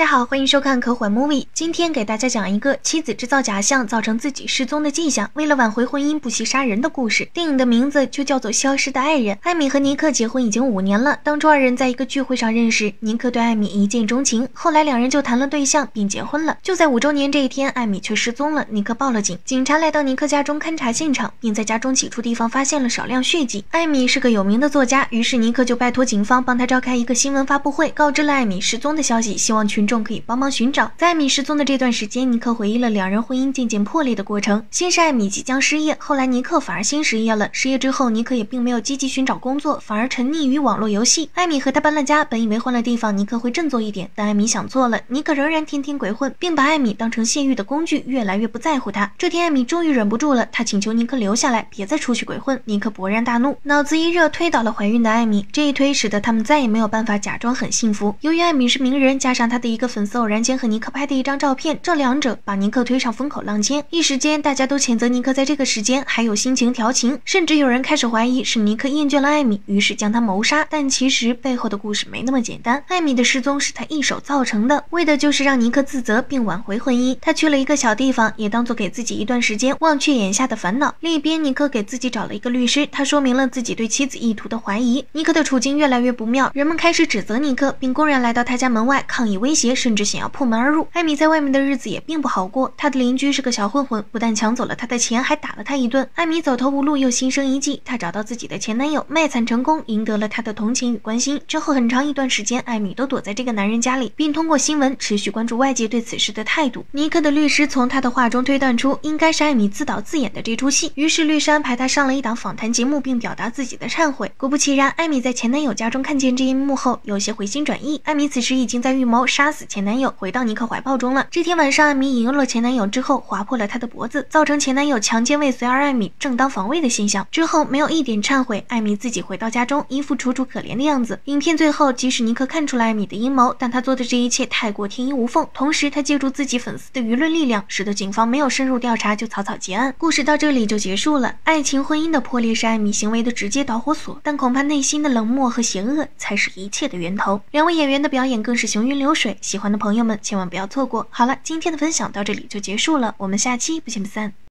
大家好，欢迎收看可缓 movie。今天给大家讲一个妻子制造假象，造成自己失踪的迹象，为了挽回婚姻不惜杀人的故事。电影的名字就叫做《消失的爱人》。艾米和尼克结婚已经五年了，当初二人在一个聚会上认识，尼克对艾米一见钟情，后来两人就谈了对象并结婚了。就在五周年这一天，艾米却失踪了，尼克报了警。警察来到尼克家中勘察现场，并在家中几处地方发现了少量血迹。艾米是个有名的作家，于是尼克就拜托警方帮他召开一个新闻发布会，告知了艾米失踪的消息，希望群。众可以帮忙寻找。在艾米失踪的这段时间，尼克回忆了两人婚姻渐渐破裂的过程。先是艾米即将失业，后来尼克反而先失业了。失业之后，尼克也并没有积极寻找工作，反而沉溺于网络游戏。艾米和他搬了家，本以为换了地方，尼克会振作一点，但艾米想错了。尼克仍然天天鬼混，并把艾米当成泄欲的工具，越来越不在乎他。这天，艾米终于忍不住了，她请求尼克留下来，别再出去鬼混。尼克勃然大怒，脑子一热，推倒了怀孕的艾米。这一推使得他们再也没有办法假装很幸福。由于艾米是名人，加上他的一个粉丝。偶然间和尼克拍的一张照片，这两者把尼克推上风口浪尖。一时间，大家都谴责尼克在这个时间还有心情调情，甚至有人开始怀疑是尼克厌倦了艾米，于是将他谋杀。但其实背后的故事没那么简单，艾米的失踪是他一手造成的，为的就是让尼克自责并挽回婚姻。他去了一个小地方，也当做给自己一段时间忘却眼下的烦恼。另一边，尼克给自己找了一个律师，他说明了自己对妻子意图的怀疑。尼克的处境越来越不妙，人们开始指责尼克，并公然来到他家门外抗议威胁，甚至。想要破门而入，艾米在外面的日子也并不好过。她的邻居是个小混混，不但抢走了她的钱，还打了她一顿。艾米走投无路，又心生一计，她找到自己的前男友，卖惨成功，赢得了他的同情与关心。之后很长一段时间，艾米都躲在这个男人家里，并通过新闻持续关注外界对此事的态度。尼克的律师从他的话中推断出，应该是艾米自导自演的这出戏。于是律师安排他上了一档访谈节目，并表达自己的忏悔。果不其然，艾米在前男友家中看见这一幕后，有些回心转意。艾米此时已经在预谋杀死前男友。回到尼克怀抱中了。这天晚上，艾米引诱了前男友之后，划破了他的脖子，造成前男友强奸未遂而艾米正当防卫的现象。之后没有一点忏悔，艾米自己回到家中，一副楚楚可怜的样子。影片最后，即使尼克看出了艾米的阴谋，但他做的这一切太过天衣无缝。同时，他借助自己粉丝的舆论力量，使得警方没有深入调查就草草结案。故事到这里就结束了。爱情婚姻的破裂是艾米行为的直接导火索，但恐怕内心的冷漠和邪恶才是一切的源头。两位演员的表演更是行云流水，喜欢的朋友们千万不要错过。好了，今天的分享到这里就结束了，我们下期不见不散。